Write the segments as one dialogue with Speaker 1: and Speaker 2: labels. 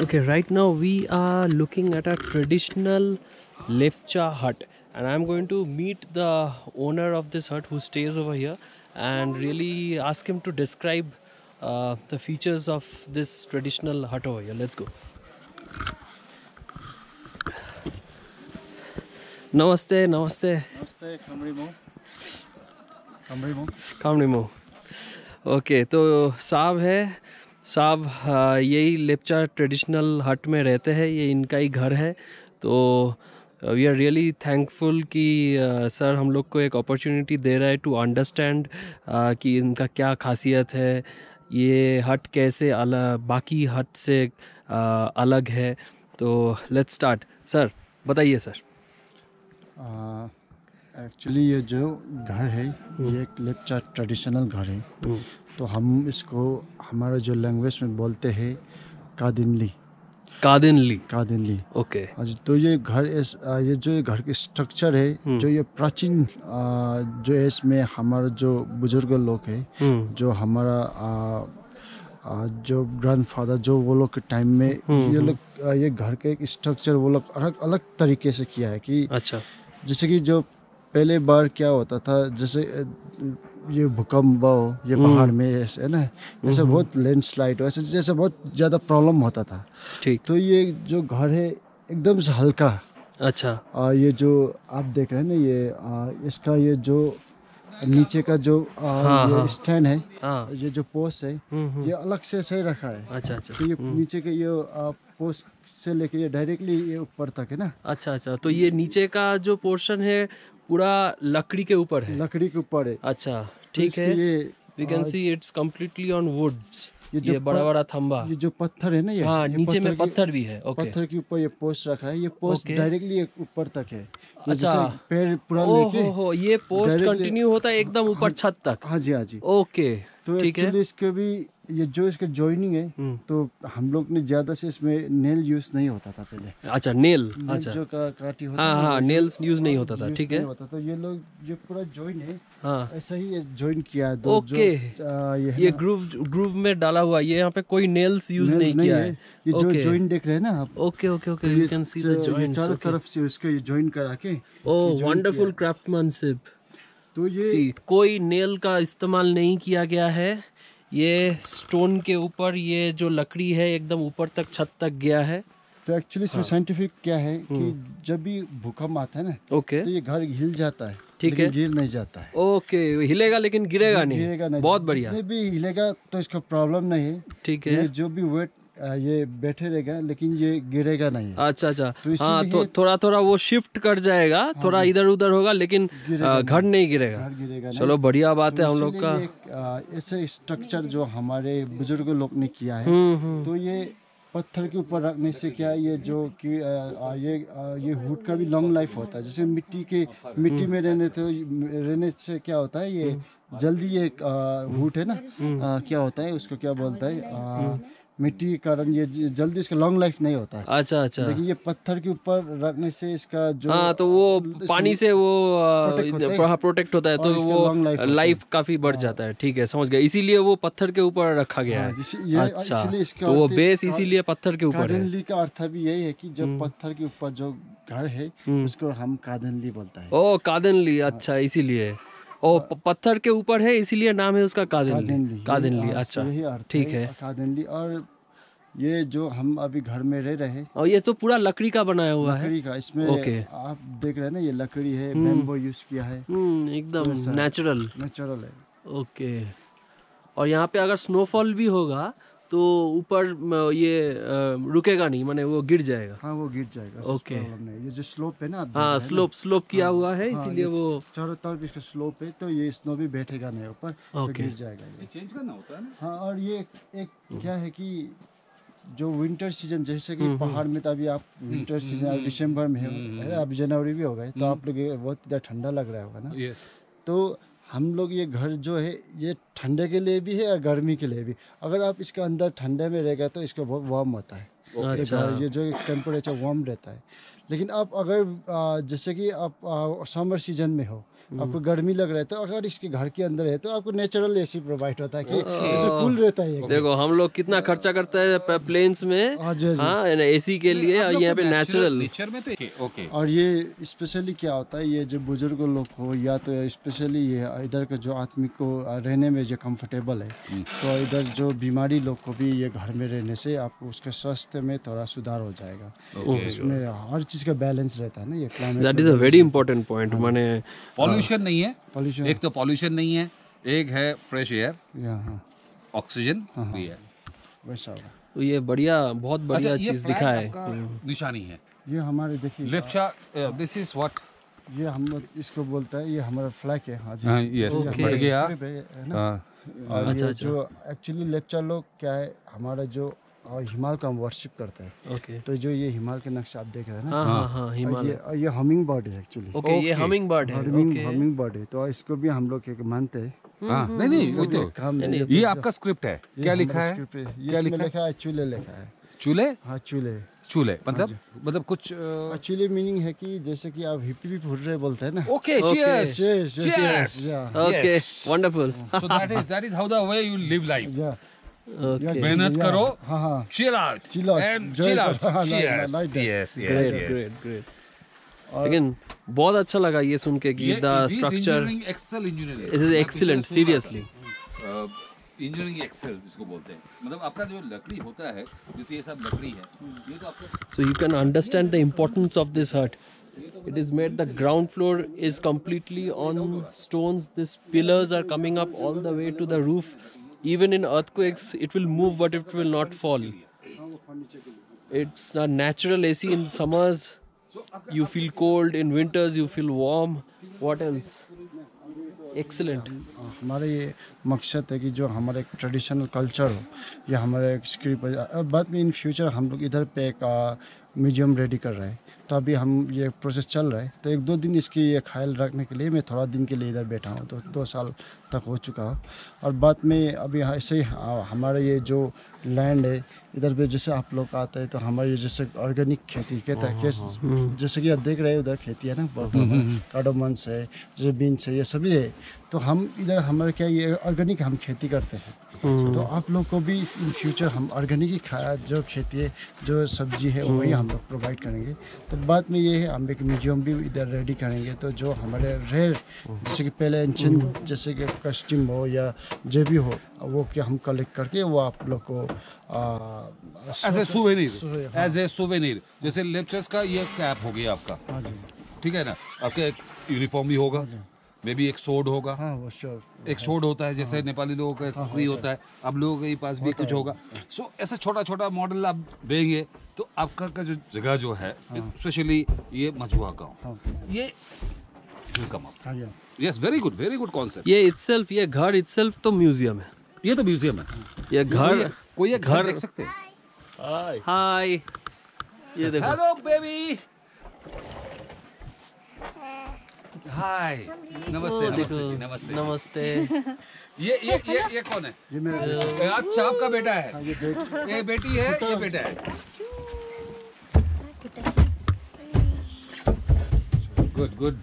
Speaker 1: Okay, right now we are looking at a traditional Lepcha hut, and I'm going to meet the owner of this hut who stays over here and really ask him to describe uh, the features of this traditional hut over here. Let's go. Namaste, namaste.
Speaker 2: नमस्ते कमरी मो कमरी मो
Speaker 1: कामनिमो okay तो साहब है साहब हाँ, यही लेपचा ट्रेडिशनल हट में रहते हैं ये इनका ही घर है। तो वी आर रियली थैंकफुल कि सर हम लोग को एक अपॉर्चुनिटी दे रहा है टू अंडरस्टैंड कि इनका क्या खासियत है ये हट कैसे अलग बाकी हट से अ, अलग है। तो लेट्स स्टार्ट सर बताइए सर।
Speaker 2: एक्चुअली ये जो घर है ये एक लेप्चा ट्रेडिशनल घर है।
Speaker 1: हम्म,
Speaker 2: तो हम इसको हमारा जो लैंग्वेज में बोलते हैं कादिनली।
Speaker 1: कादिनली।
Speaker 2: कादिनली।
Speaker 1: ओके।
Speaker 2: आज तो ये घर इस ये जो घर की स्ट्रक्चर है
Speaker 1: हम्म।
Speaker 2: जो ये प्राचीन जो इसमें हमारा जो बुज़ुर्ग लोग है
Speaker 1: हम्म।
Speaker 2: जो हमारा जो ग्रैंडफादर जो वो लोग के टाइम में
Speaker 1: हम्म,
Speaker 2: ये लोग ये घर के एक स्ट्रक्चर वो लोग अलग अलग तरीके से किया है कि
Speaker 1: अच्छा।
Speaker 2: जैसे कि जो पहले बार क्या होता था जैसे ये भूकंप हो ये
Speaker 1: हम्म।
Speaker 2: पहाड़ में ऐसे है ना? जैसे
Speaker 1: हम्म।
Speaker 2: बहुत लैंडस्लाइड हो ऐसे जैसे बहुत ज़्यादा प्रॉब्लम होता था।
Speaker 1: ठीक।
Speaker 2: तो ये जो घर है एकदम से हल्का।
Speaker 1: अच्छा।
Speaker 2: आ, ये जो आप देख रहे हैं ना ये आ, इसका ये जो नीचे का जो आ,
Speaker 1: हाँ,
Speaker 2: ये
Speaker 1: हाँ।
Speaker 2: स्टैंड है
Speaker 1: हाँ।
Speaker 2: ये जो पोस्ट है
Speaker 1: हम्म,
Speaker 2: ये अलग से सही रखा है।
Speaker 1: अच्छा अच्छा।
Speaker 2: तो ये नीचे के ये पोस्ट से लेके ये डायरेक्टली ये ऊपर तक है ना?
Speaker 1: अच्छा अच्छा। तो ये नीचे का जो पोर्शन है पूरा लकड़ी के ऊपर है।
Speaker 2: लकड़ी के ऊपर है।
Speaker 1: अच्छा
Speaker 2: तो
Speaker 1: ठीक है।
Speaker 2: ये
Speaker 1: we
Speaker 2: can
Speaker 1: see it's completely on woods
Speaker 2: ये जो
Speaker 1: ये बड़ा बड़ा थम्बा
Speaker 2: ये जो पत्थर है ना ये
Speaker 1: हाँ
Speaker 2: ये
Speaker 1: नीचे में पत्थर भी है। ओके
Speaker 2: पत्थर के ऊपर ये पोस्ट रखा है। ये पोस्ट डायरेक्टली ऊपर तक है।
Speaker 1: अच्छा।
Speaker 2: पेड़ पूरा लेके
Speaker 1: हो हो ये पोस्ट कंटिन्यू होता है एकदम ऊपर छत तक।
Speaker 2: हाँ जी हाँ जी।
Speaker 1: ओके
Speaker 2: तो
Speaker 1: ठीक है।
Speaker 2: एक्चुअली इसके भी ये जो इसका जॉइनिंग है
Speaker 1: हम्म,
Speaker 2: तो हम लोग ने ज़्यादा से इसमें नेल यूज़ नहीं होता था पहले।
Speaker 1: अच्छा नेल अच्छा।
Speaker 2: जो का, काटी होता
Speaker 1: हाँ
Speaker 2: हाँ
Speaker 1: नेल्स यूज़ नहीं होता था ठीक
Speaker 2: नहीं
Speaker 1: है।
Speaker 2: होता तो ये लोग जो पूरा जॉइन है
Speaker 1: हाँ।
Speaker 2: ऐसा ही ज्वाइन किया है
Speaker 1: ओके।
Speaker 2: जो, आ, ये है
Speaker 1: ये ग्रूव ग्रूव में डाला हुआ ये यहाँ पे कोई नेल्स यूज़ नहीं किया है।
Speaker 2: ये जो। जॉइन देख रहे हैं ना आप।
Speaker 1: Okay
Speaker 2: okay
Speaker 1: okay you can
Speaker 2: see the
Speaker 1: joints
Speaker 2: चारों तरफ़ से उसको ये जॉइन करा के
Speaker 1: ओ वंडरफुल क्राफ्टमैनशिप
Speaker 2: तो ये
Speaker 1: कोई नेल का इस्तेमाल नहीं किया गया है। ये स्टोन के ऊपर ये जो लकड़ी है एकदम ऊपर तक छत तक गया है।
Speaker 2: तो एक्चुअली इसमें
Speaker 1: हाँ।
Speaker 2: साइंटिफिक क्या है कि
Speaker 1: हम्म।
Speaker 2: जब भी भूकंप आता है ना
Speaker 1: ओके
Speaker 2: तो ये घर हिल जाता है
Speaker 1: ठीक है।
Speaker 2: गिर नहीं जाता है।
Speaker 1: ओके हिलेगा लेकिन गिरेगा नहीं
Speaker 2: गिरेगा नहीं।
Speaker 1: बहुत बढ़िया।
Speaker 2: भी हिलेगा तो इसका प्रॉब्लम नहीं है।
Speaker 1: ठीक है।
Speaker 2: जो भी वेट ये बैठे रहेगा लेकिन ये गिरेगा नहीं।
Speaker 1: अच्छा अच्छा।
Speaker 2: तो
Speaker 1: हाँ तो थोड़ा थोड़ा वो शिफ्ट कर जाएगा थोड़ा इधर उधर होगा लेकिन घर नहीं। गिरेगा।
Speaker 2: गिरेगा
Speaker 1: चलो बढ़िया बात
Speaker 2: तो
Speaker 1: है हम लोग का।
Speaker 2: ऐसे स्ट्रक्चर जो हमारे बुज़ुर्ग लोग ने किया है
Speaker 1: हम्म हम्म।
Speaker 2: तो ये पत्थर के ऊपर रखने से क्या ये जो कि ये ये वुड का भी लॉन्ग लाइफ होता है। जैसे मिट्टी के मिट्टी में रहने तो रहने से क्या होता है ये जल्दी ये वुड है ना आ, क्या होता है उसको क्या बोलता है आ, मिट्टी के कारण ये जल्दी इसका लॉन्ग लाइफ नहीं होता है।
Speaker 1: अच्छा अच्छा।
Speaker 2: लेकिन ये पत्थर के ऊपर रखने से इसका जो
Speaker 1: हाँ तो वो पानी से वो
Speaker 2: protect होता है।
Speaker 1: हाँ प्रोटेक्ट होता है तो वो लाइफ काफ़ी बढ़ जाता है। ठीक है समझ गया। इसीलिए वो पत्थर के ऊपर रखा गया
Speaker 2: हाँ,
Speaker 1: है। अच्छा
Speaker 2: इसका
Speaker 1: तो वो बेस इसीलिए पत्थर के ऊपर है।
Speaker 2: का अर्थ भी यही है की जब
Speaker 1: हम्म।
Speaker 2: पत्थर के ऊपर जो घर है
Speaker 1: हम्म।
Speaker 2: उसको हम कादनली बोलता है।
Speaker 1: ओ कादनली अच्छा इसीलिए। ओ पत्थर के ऊपर है इसीलिए नाम है उसका कादिनली।
Speaker 2: कादनली
Speaker 1: अच्छा। ठीक है
Speaker 2: कादिनली। और ये जो हम अभी घर में रह रहे
Speaker 1: और ये तो पूरा लकड़ी का बनाया हुआ लकड़ी है।
Speaker 2: लकड़ी का इसमें
Speaker 1: ओके।
Speaker 2: आप देख रहे हैं ना ये लकड़ी है
Speaker 1: हम्म।
Speaker 2: बेम्बो यूज़ किया है।
Speaker 1: हम्म एकदम नेचुरल
Speaker 2: नेचुरल है।
Speaker 1: ओके। और यहाँ पे अगर स्नोफॉल भी होगा तो ऊपर ये रुकेगा नहीं माने वो गिर जाएगा।
Speaker 2: हाँ वो गिर जाएगा
Speaker 1: ओके।
Speaker 2: ये जो स्लोप है ना
Speaker 1: हाँ स्लोप स्लोप किया
Speaker 2: हाँ,
Speaker 1: हुआ है
Speaker 2: हाँ,
Speaker 1: इसीलिए वो
Speaker 2: चारों तरफ़ इसका स्लोप है तो ये स्नो भी बैठेगा नहीं ऊपर तो गिर जाएगा ये।
Speaker 3: चेंज करना होता है ना?
Speaker 2: हाँ और ये एक क्या है कि जो विंटर सीज़न जैसे कि
Speaker 1: हम्म, हम्म।
Speaker 2: पहाड़ में तो अभी आप विंटर सीज़न दिसंबर में है अभी जनवरी भी हो गए तो
Speaker 3: हम्म।
Speaker 2: आप लोग बहुत ज़्यादा ठंडा लग रहा होगा ना। तो हम लोग ये घर जो है ये ठंडे के लिए भी है और गर्मी के लिए भी। अगर आप इसके अंदर ठंडे में रहेगा तो इसका बहुत वार्म होता है।
Speaker 1: अच्छा।
Speaker 2: ये जो टेम्परेचर वार्म रहता है। लेकिन आप अगर जैसे कि आप समर सीज़न में हो आपको गर्मी लग रहा है तो अगर इसके घर के अंदर है तो आपको नेचुरल एसी प्रोवाइड होता है कि इसमें कूल रहता है
Speaker 1: देखो हम लोग कितना खर्चा करते हैं प्लेन्स में।
Speaker 2: हाँ जी, हाँ जी।
Speaker 1: हाँ एसी के लिए और यहाँ पे नेचुरल
Speaker 3: नेचर में तो ओके
Speaker 2: और ये स्पेशली क्या होता है ये जो बुज़ुर्ग लोग हो या तो स्पेशली ये इधर का जो आदमी को रहने में जो कंफर्टेबल है तो इधर जो बीमारी लोग को भी ये घर में रहने से आपको उसके स्वास्थ्य में थोड़ा सुधार हो जाएगा। इसमें हर चीज़ का बैलेंस रहता है ना ये climate
Speaker 1: that is a very important point मैंने
Speaker 3: पॉल्यूशन नहीं है।
Speaker 2: पॉल्यूशन
Speaker 3: एक तो पॉल्यूशन नहीं है एक है फ्रेश एयर ऑक्सीजन भी है।
Speaker 2: वैसा
Speaker 1: तो ये बढ़िया बहुत बढ़िया
Speaker 3: अच्छा,
Speaker 1: चीज़ दिखा है।
Speaker 3: निशानी है।
Speaker 2: ये हमारे देखिए
Speaker 3: लेफ्चा दिस इज़ व्हाट
Speaker 2: ये हम इसको बोलता है ये हमारा फ्लैग है हाँ जी।
Speaker 3: हाँ, yes,
Speaker 2: ये
Speaker 3: बढ़ गया।
Speaker 2: है, है।
Speaker 3: हाँ,
Speaker 1: अच्छा, अच्छा।
Speaker 2: जो एक्चुअली लेक्चर लोग क्या है हमारा जो अ, हिमाल का हम वर्शिप करता है।
Speaker 1: ओके
Speaker 2: तो जो ये हिमाल के नक्शा आप देख रहे हैं ना?
Speaker 1: हाँ हाँ हाँ हिमालय
Speaker 2: ये और ये हमिंग बर्ड है एक्चुअली
Speaker 1: ओके ये हमिंग बर्ड है
Speaker 2: हमिंग हमिंग बर्ड है। तो इसको भी हम लोग एक मानते हैं।
Speaker 3: हाँ, नहीं नहीं वो तो
Speaker 2: हम ये
Speaker 3: ये
Speaker 2: तो-
Speaker 3: आपका स्क्रिप्ट है। क्या लिखा है? क्या लिखा है?
Speaker 2: चूल्हे लिखा है।
Speaker 3: चूल्हे?
Speaker 2: हाँ चूल्हे।
Speaker 3: चूल्हे मतलब मतलब कुछ
Speaker 2: एक्चुअली मीनिंग है कि जैसे कि आप हिप हिप हुर्रे रहे बोलते हैं ना।
Speaker 1: Okay
Speaker 2: yes, yeah.
Speaker 3: Okay.
Speaker 1: Wonderful
Speaker 3: so that is that is how the way you live life.
Speaker 1: लेकिन बहुत अच्छा लगा ये सुन के कि
Speaker 3: structure
Speaker 1: excellent seriously
Speaker 3: engineering excel जिसको बोलते हैं। मतलब आपका जो लकड़ी होता है जैसे ये सब लकड़ी है ये तो आपका
Speaker 1: so you can understand the importance of this hut it is made the ground floor is completely on stones this pillars are coming up all the way to the roof Even in earthquakes, it will move, but it will not fall. It's a natural AC in summers. You feel cold. In winters, you feel warm. What else? Excellent.
Speaker 2: हमारा ये मकसद है कि जो हमारा एक traditional culture हो या हमारा बाद में इन फ्यूचर हम लोग इधर पे एक म्यूज़ियम रेडी कर रहे हैं तो अभी हम ये प्रोसेस चल रहा है। तो एक दो दिन इसकी ये ख्याल रखने के लिए मैं थोड़ा दिन के लिए इधर बैठा हूँ। तो दो साल तक हो चुका हूँ। और बाद में अभी ऐसे ही हाँ, हमारा ये जो लैंड है इधर पे जैसे आप लोग आते हैं तो हमारे ये जैसे ऑर्गेनिक खेती कहता है। जैसे कि आप देख रहे हैं उधर खेती है ना कार्डोमन्स है जैसे बीन्स है ये सभी है। तो हम इधर हमारे क्या ये ऑर्गेनिक हम खेती करते हैं। तो आप लोग को भी इन फ्यूचर हम ऑर्गेनिक ही खाया जो खेती है जो सब्ज़ी है वही हम लोग प्रोवाइड करेंगे। तो बाद में ये है हम एक म्यूज़ियम भी इधर रेडी करेंगे तो जो हमारे रेयर जैसे कि पहले एंशियन जैसे कि कस्टम हो या जो भी हो वो क्या हम कलेक्ट करके वो आप लोग को
Speaker 3: as a souvenir as a souvenir जैसे लेक्चर्स का ये कैप हो गया आपका।
Speaker 2: हाँ जी।
Speaker 3: ठीक है ना? आपका एक यूनिफॉर्म भी होगा। मे बी एक सोड होगा।
Speaker 2: हाँ वो श्योर
Speaker 3: एक शोड होता है जैसे हाँ, नेपाली लोगों का कुकरी होता है। अब लोगों के पास भी कुछ होगा। सो ऐसा छोटा छोटा मॉडल आप देंगे तो आपका का जो जगह जो है स्पेशली ये मझुआ गाँव।
Speaker 2: हाँ।
Speaker 3: ये कम अप
Speaker 2: हाँ
Speaker 3: yes very good very good concept
Speaker 1: ये itself, ये घर itself तो म्यूज़ियम है।
Speaker 3: ये तो म्यूज़ियम है।
Speaker 1: ये घर
Speaker 3: कोई घर
Speaker 1: घर-
Speaker 3: देख सकते हैं?
Speaker 1: हाय ये देखो।
Speaker 3: हेलो बेबी हाय नमस्ते नमस्ते
Speaker 1: देखो
Speaker 3: नमस्ते
Speaker 1: नमस्ते.
Speaker 3: ये ये ये ये कौन है?
Speaker 2: ये मेरा
Speaker 3: अच्छा आपका बेटा है।
Speaker 2: हाँ, ये देख
Speaker 3: ये बेटी है ये बेटा है। गुड गुड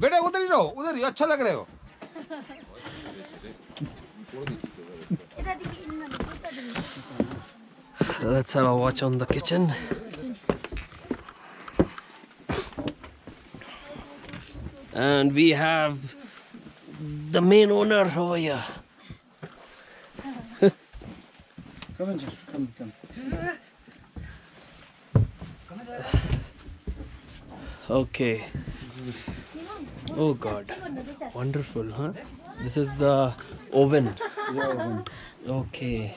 Speaker 3: बेटा उधर ही रहो उधर ही अच्छा लग रहे हो।
Speaker 1: Let's have a watch on the kitchen. And we have the main owner over here.
Speaker 2: come in sir come come
Speaker 1: Okay. Oh god. Wonderful, huh? This is the oven.
Speaker 2: ये oven.
Speaker 1: Okay.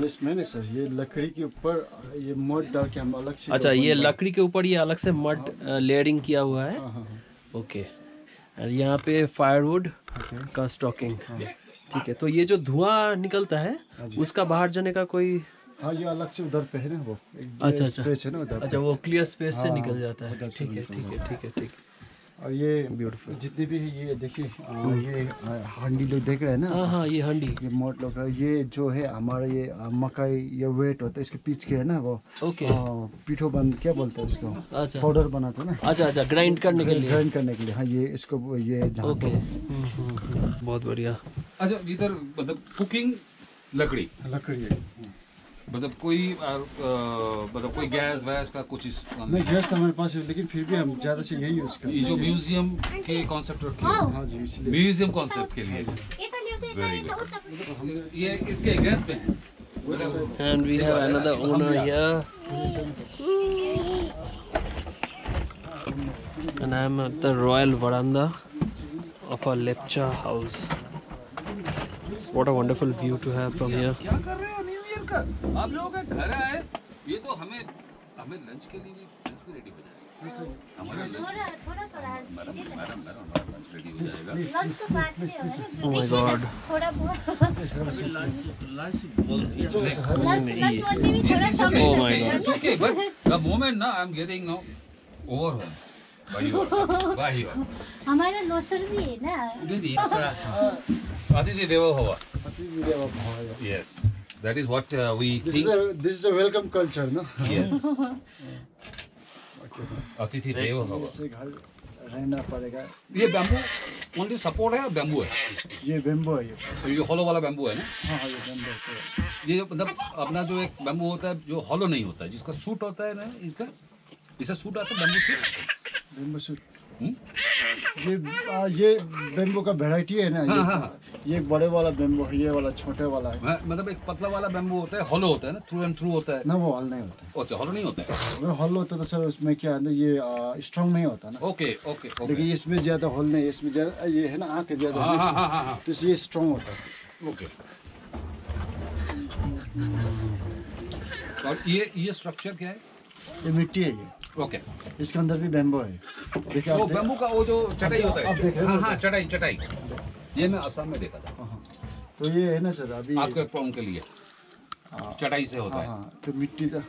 Speaker 2: ये इसमें sir ये लकड़ी के ऊपर ये mud डाल के हम अलग से
Speaker 1: अच्छा ये लकड़ी के ऊपर ये अलग से मड लेयरिंग किया हुआ है
Speaker 2: हाँ हाँ हाँ
Speaker 1: ओके और यहाँ पे फायरवुड का स्टॉकिंग ठीक है तो ये जो धुआँ निकलता है उसका बाहर जाने का कोई
Speaker 2: हाँ ये अलग से उधर पे है ना वो?
Speaker 1: अच्छा, अच्छा।
Speaker 2: है
Speaker 1: अच्छा वो क्लियर स्पेस से
Speaker 2: हाँ,
Speaker 1: निकल जाता है। ठीक है ठीक है। ठीक है ठीक है।
Speaker 2: और ये
Speaker 1: ब्यूटीफुल
Speaker 2: जितने भी है ये देखिए ये हांडी लोग देख रहे हैं ना?
Speaker 1: हाँ हाँ ये हंडी।
Speaker 2: ये मोट लोग है ये जो है हमारा ये मकई ये वेट होता है इसके पीछ के है ना वो?
Speaker 1: ओके।
Speaker 2: पीठो बंद क्या बोलते हैं इसको?
Speaker 1: अच्छा।
Speaker 2: पाउडर बनाते हैं ना?
Speaker 1: अच्छा अच्छा ग्राइंड करने के लिए।
Speaker 2: ग्राइंड करने के लिए हाँ ये इसको ये
Speaker 1: ओके। बहुत बढ़िया।
Speaker 3: अच्छा इधर मतलब कुकिंग लकड़ी।
Speaker 2: लकड़ी है।
Speaker 3: मतलब कोई अ, अ, मतलब कोई गैस वैस का कुछ इस
Speaker 2: नहीं गैस तो हमारे पास है लेकिन फिर भी हम ज़्यादा से यही यूज़ करते
Speaker 3: ये जो म्यूज़ियम के कॉन्सेप्ट रखे हैं,
Speaker 2: हैं। हाँ जी इसलिए।
Speaker 3: म्यूज़ियम कॉन्सेप्ट के लिए। वेरी गुड ये इसके गैस पे हैं? मतलब
Speaker 1: and we have another owner here. And I am at the royal veranda of a lepcha house. What a wonderful view to have from here.
Speaker 3: मिलकर आप लोगों का घर आए ये तो हमें हमें लंच के लिए भी लंच भी रेडी हो हमारा that is what uh, we
Speaker 2: This
Speaker 3: think.
Speaker 2: is a this is a welcome culture ना
Speaker 3: Yes.
Speaker 2: से घर रहना पड़ेगा
Speaker 3: ये बैम्बू ओनली सपोर्ट है या बैम्बू है
Speaker 2: ये बेम्बो है ये.
Speaker 3: तो ये हॉलो वाला बैम्बू है ना?
Speaker 2: हाँ हाँ ये बेम्बो
Speaker 3: ये मतलब अपना जो एक बैम्बू होता है जो हॉलो नहीं होता है जिसका सूट होता है ना इस पे इसे सूट आता है बैम्बू सूट
Speaker 2: बेम्बो सूट? ये आ, ये बेम्बो का वेराइटी है ना
Speaker 3: हाँ,
Speaker 2: ये
Speaker 3: हाँ, हाँ।
Speaker 2: ये एक बड़े वाला बेम्बो है ये वाला छोटे वाला है।
Speaker 3: मतलब एक पतला वाला बैम्बू होता है हॉलो होता है ना थ्रू एंड थ्रू होता है।
Speaker 2: ना वो हल नहीं होता
Speaker 3: अच्छा हॉलो नहीं होता है।
Speaker 2: अगर हल होता तो सर उसमें क्या है ना ये स्ट्रॉन्ग नहीं होता ना।
Speaker 3: ओके ओके
Speaker 2: लेकिन इसमें ज़्यादा हॉल नहीं है, इसमें ज़्यादा ये है ना आँख ज़्यादा
Speaker 3: हाँ
Speaker 2: हाँ
Speaker 3: हाँ
Speaker 2: तो इसलिए स्ट्रॉन्ग होता है।
Speaker 3: ओके और ये ये स्ट्रक्चर क्या है?
Speaker 2: ये मिट्टी है ये।
Speaker 3: ओके
Speaker 2: इसके अंदर भी बेम्बो है। देखिए
Speaker 3: वो बैम्बू का वो जो चटाई होता है।
Speaker 2: हो
Speaker 3: हाँ? हाँ चटाई चटाई। ये मैं असम में देखा था।
Speaker 2: हाँ, हाँ। तो ये है ना सर अभी
Speaker 3: आपके प्रॉब्लम के लिए। चटाई से होता
Speaker 2: हाँ
Speaker 3: है।
Speaker 2: हाँ। तो मिट्टी का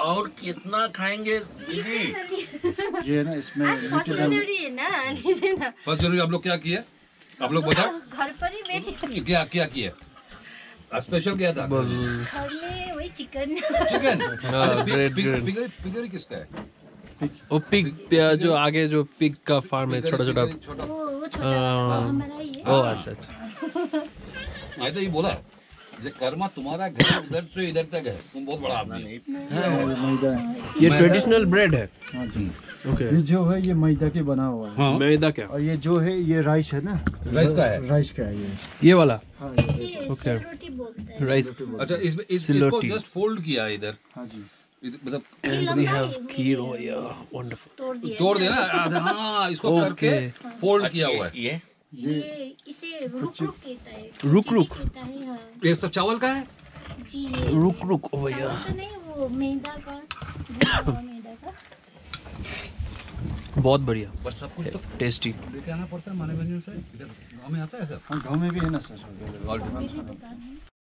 Speaker 4: और कितना खाएँगे? दीदी
Speaker 2: ये है ना इसमें
Speaker 5: फ़र्स्ट
Speaker 2: का
Speaker 5: जनवरी है ना लीजिए ना।
Speaker 3: फ़र्स्ट जनवरी आप लोग क्या किए? आप लोग बताओ।
Speaker 5: घर पर ही बैठे
Speaker 3: क्या क्या किए? स्पेशल क्या था?
Speaker 5: घर में वही चिकन
Speaker 3: चिकन
Speaker 1: हाँ, great.
Speaker 3: पिगरी पिगरी किसका है?
Speaker 1: वो पिग जो आगे जो पिग का फार्म है छोटा छोटा। हाँ।
Speaker 5: ये
Speaker 1: ओ अच्छा अच्छा।
Speaker 3: मैं तो ये बोला ये कर्मा तुम्हारा घर उधर से इधर तक है। तुम बहुत बड़ा आदमी है।
Speaker 2: ये है।
Speaker 1: ट्रेडिशनल ब्रेड है?
Speaker 2: हाँ जी।
Speaker 1: ओके
Speaker 2: ये जो है ये मैदा के बना हुआ है।
Speaker 3: हाँ।
Speaker 1: मैदा क्या?
Speaker 2: और ये जो है ये राइस है ना?
Speaker 3: राइस का है?
Speaker 2: राइस का है ये।
Speaker 1: ये वाला?
Speaker 2: हाँ
Speaker 5: हैं।
Speaker 1: राइस
Speaker 3: अच्छा इसमें इस, इसको। जस्ट फोल्ड किया है इधर।
Speaker 2: हाँ जी।
Speaker 3: इधर- मतलब
Speaker 5: ये
Speaker 1: we
Speaker 5: लंबा
Speaker 1: have
Speaker 5: है,
Speaker 1: खीर
Speaker 5: मेरे
Speaker 1: over here
Speaker 5: तोड़ दिया
Speaker 3: आधा- हाँ इसको करके फोल्ड किया हुआ है।
Speaker 4: ये
Speaker 5: ये इसे रुक रुक कहता है।
Speaker 1: रुक रुक?
Speaker 5: कहता है हाँ।
Speaker 3: ये सब चावल का है?
Speaker 5: जी ये
Speaker 1: रुक रुक here
Speaker 5: चावल तो नहीं वो मैदा का मैदा का।
Speaker 1: बहुत बढ़िया।
Speaker 3: बस सब कुछ तो
Speaker 1: टेस्टी।
Speaker 3: लेके आना पड़ता है माने व्यंजन से। इधर गाँव में आता है सब
Speaker 2: हाँ गाँव में भी है ना सर।
Speaker 3: ऑल
Speaker 5: है।